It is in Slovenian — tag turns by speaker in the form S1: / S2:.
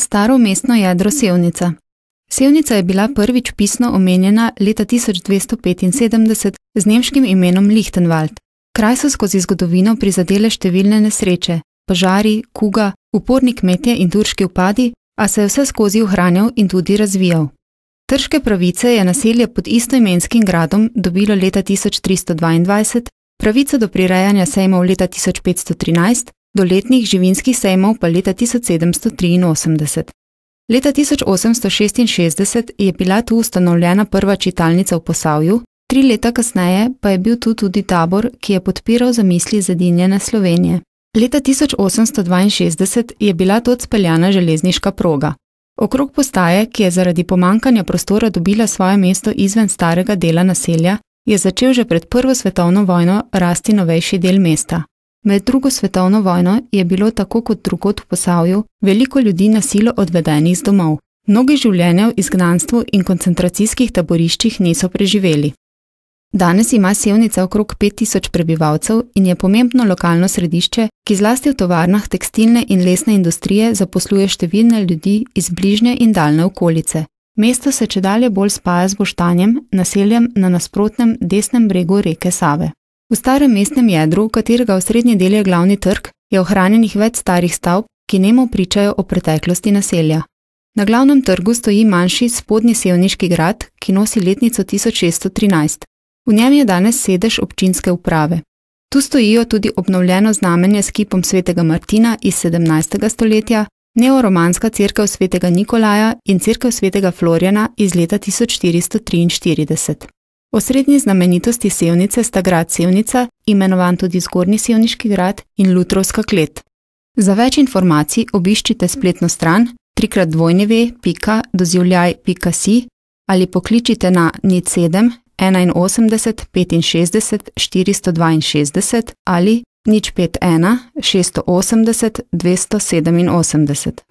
S1: Staro mestno jedro Sevnica. Sevnica je bila prvič pisno omenjena leta 1275 z nemškim imenom Lichtenwald. Kraj so skozi zgodovino prizadele številne nesreče, požari, kuga, uporni kmetje in turški upadi, a se je vse skozi ohranjal in tudi razvijal. Trške pravice je naselje pod istoimenskim gradom dobilo leta 1322, pravico do prirejanja sejmov leta 1513, do letnih živinskih sejmov pa leta 1783. Leta 1866 je bila tu ustanovljena prva čitalnica v Posavju, tri leta kasneje pa je bil tu tudi tabor, ki je podpiral zamisli zedinjene Slovenije. Leta 1862 je bila tu speljana železniška proga. Okrog postaje, ki je zaradi pomankanja prostora dobila svoje mesto izven starega dela naselja, je začel že pred Prvo svetovno vojno rasti novejši del mesta. Med drugo svetovno vojno je bilo tako kot drugot v Posavju veliko ljudi na silo odvedenih z domov. Mnogi življenja v izgnanstvu in koncentracijskih taboriščih niso preživeli. Danes ima Sevnica okrog 5000 prebivalcev in je pomembno lokalno središče, ki zlasti v tovarnah tekstilne in lesne industrije zaposluje številne ljudi iz bližnje in daljne okolice. Mesto se če dalje bolj spaja z Boštanjem, naseljem na nasprotnem desnem bregu reke Save. V starem mestnem jedru, katerega v srednji del je glavni trg, je ohranjenih več starih stavb, ki nemo pričajo o preteklosti naselja. Na glavnem trgu stoji manjši spodnji sevniški grad, ki nosi letnico 1613. V njem je danes sedež občinske uprave. Tu stojijo tudi obnovljeno znamenje s kipom svetega Martina iz 17. stoletja, neoromanska cerkev svetega Nikolaja in cerkev svetega Florjana iz leta 1443. Osrednji znamenitosti Sevnice sta grad Sevnica, imenovan tudi Zgornji Sevniški grad in Lutrovska klet. Za več informacij obiščite spletno stran www.dozivljaj.si ali pokličite na NIT 7 81 65 462 ali nič 51 680 287.